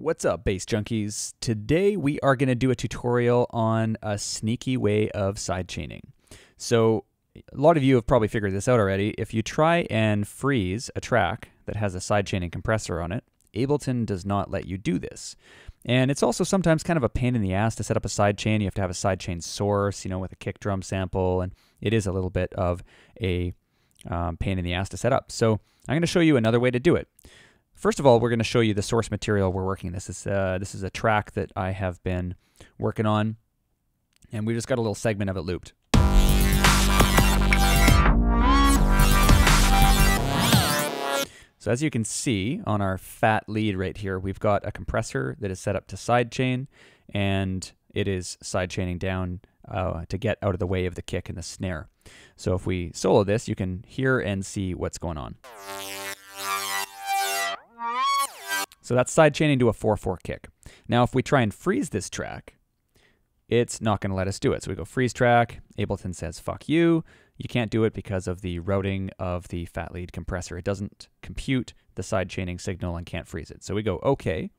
What's up, bass junkies? Today we are going to do a tutorial on a sneaky way of sidechaining. So, a lot of you have probably figured this out already. If you try and freeze a track that has a sidechaining compressor on it, Ableton does not let you do this. And it's also sometimes kind of a pain in the ass to set up a sidechain. You have to have a sidechain source, you know, with a kick drum sample, and it is a little bit of a um, pain in the ass to set up. So I'm going to show you another way to do it. First of all, we're going to show you the source material we're working. This is uh, this is a track that I have been working on, and we just got a little segment of it looped. So as you can see on our fat lead right here, we've got a compressor that is set up to sidechain, and it is sidechaining down uh, to get out of the way of the kick and the snare. So if we solo this, you can hear and see what's going on. So that's sidechaining to a 4-4 kick. Now if we try and freeze this track, it's not going to let us do it. So we go freeze track, Ableton says fuck you. You can't do it because of the routing of the fat lead compressor. It doesn't compute the sidechaining signal and can't freeze it. So we go OK,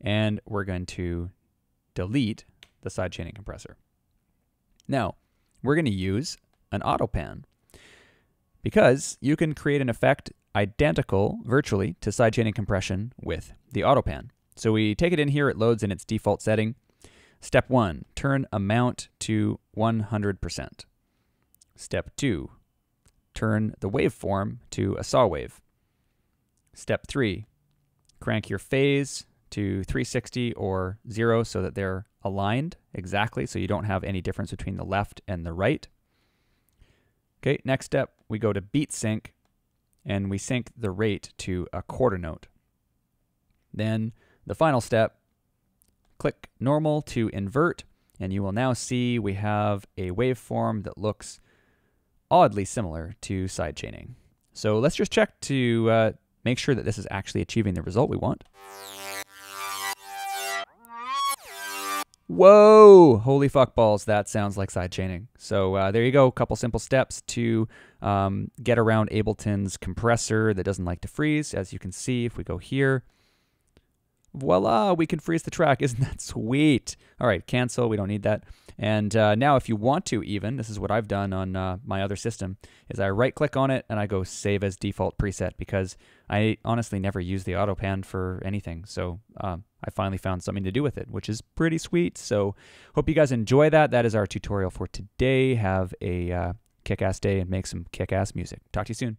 and we're going to delete the sidechaining compressor. Now, we're going to use an auto pan because you can create an effect identical virtually to sidechaining compression with the autopan. So we take it in here, it loads in its default setting. Step one, turn amount to 100%. Step two, turn the waveform to a saw wave. Step three, crank your phase to 360 or zero so that they're aligned exactly so you don't have any difference between the left and the right. Okay, next step, we go to beat sync and we sync the rate to a quarter note. Then the final step, click normal to invert, and you will now see we have a waveform that looks oddly similar to sidechaining. So let's just check to uh, make sure that this is actually achieving the result we want. Whoa! Holy fuck balls, that sounds like sidechaining. So uh, there you go, a couple simple steps to um, get around Ableton's compressor that doesn't like to freeze. As you can see, if we go here, voila, we can freeze the track. Isn't that sweet? All right, cancel, we don't need that. And uh, now if you want to even, this is what I've done on uh, my other system, is I right click on it and I go save as default preset because I honestly never use the auto pan for anything. So um, I finally found something to do with it, which is pretty sweet. So hope you guys enjoy that. That is our tutorial for today. Have a uh, kick-ass day and make some kick-ass music. Talk to you soon.